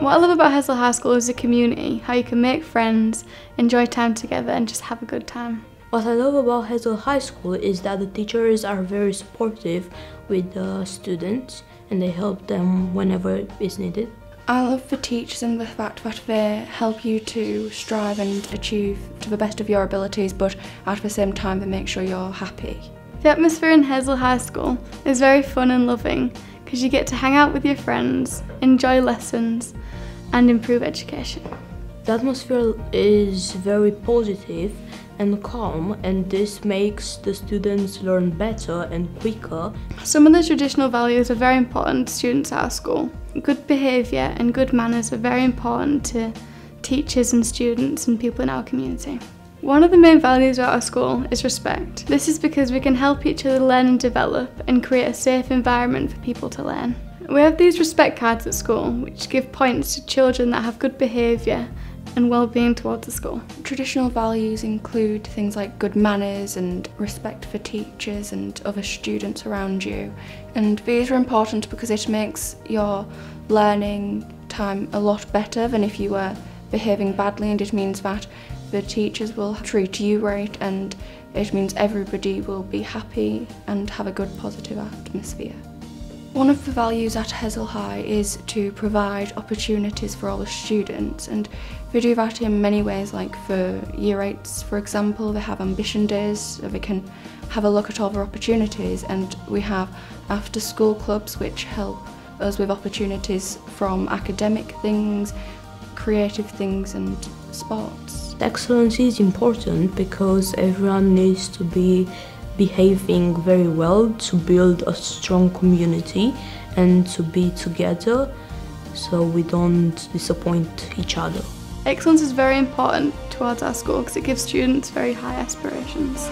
What I love about Hessle High School is the community, how you can make friends, enjoy time together and just have a good time. What I love about Hessle High School is that the teachers are very supportive with the students and they help them whenever it's needed. I love the teachers and the fact that they help you to strive and achieve to the best of your abilities but at the same time they make sure you're happy. The atmosphere in Hessle High School is very fun and loving because you get to hang out with your friends, enjoy lessons and improve education. The atmosphere is very positive and calm and this makes the students learn better and quicker. Some of the traditional values are very important to students at our school. Good behaviour and good manners are very important to teachers and students and people in our community. One of the main values at our school is respect. This is because we can help each other learn and develop and create a safe environment for people to learn. We have these respect cards at school which give points to children that have good behaviour and well-being towards the school. Traditional values include things like good manners and respect for teachers and other students around you. And these are important because it makes your learning time a lot better than if you were behaving badly and it means that the teachers will treat you right and it means everybody will be happy and have a good positive atmosphere. One of the values at Hessle High is to provide opportunities for all the students and we do that in many ways like for year 8s for example they have ambition days so they can have a look at all their opportunities and we have after school clubs which help us with opportunities from academic things, creative things and sports. Excellence is important because everyone needs to be behaving very well to build a strong community and to be together so we don't disappoint each other. Excellence is very important towards our school because it gives students very high aspirations.